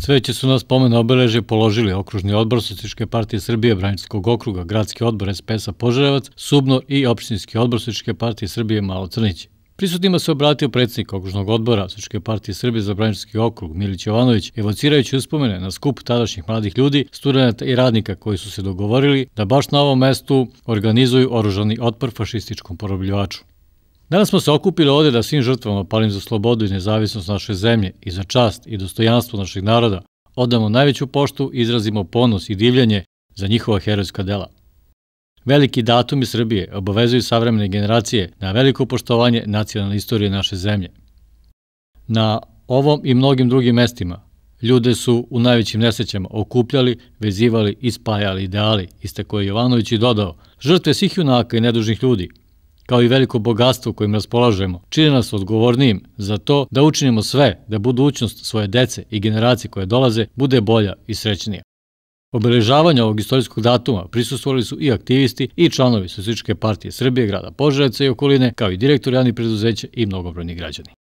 Cveće su nas spomen obeleže položili okružni odbor Socialističke partije Srbije, Braničkog okruga, gradski odbor SPS-a Požarevac, Subno i opštinski odbor Socialističke partije Srbije Malo Crnić. Prisutnima se obratio predsednik okružnog odbora Socialističke partije Srbije za Branički okrug Milić Jovanović, evocirajući uspomene na skup tadašnjih mladih ljudi, studenta i radnika koji su se dogovorili da baš na ovom mestu organizuju oružani otpor fašističkom porobljivaču. Danas smo se okupili ovde da svim žrtvama palim za slobodu i nezavisnost naše zemlje i za čast i dostojanstvo našeg naroda odamo najveću poštu i izrazimo ponos i divljenje za njihova herojska dela. Veliki datumi Srbije obavezuju savremene generacije na veliko poštovanje nacionalne istorije naše zemlje. Na ovom i mnogim drugim mestima ljude su u najvećim nesrećama okupljali, vezivali i spajali ideali, iste koje Jovanović i dodao, žrtve svih junaka i nedužnih ljudi – kao i veliko bogatstvo kojim raspolažemo, čini nas odgovornijim za to da učinimo sve da budućnost svoje dece i generacije koje dolaze bude bolja i srećnija. Obeležavanja ovog istorijskog datuma prisustvovali su i aktivisti i članovi Sosičke partije Srbije, grada Požareca i okoline, kao i direktor javnih preduzeća i mnogobrojni građani.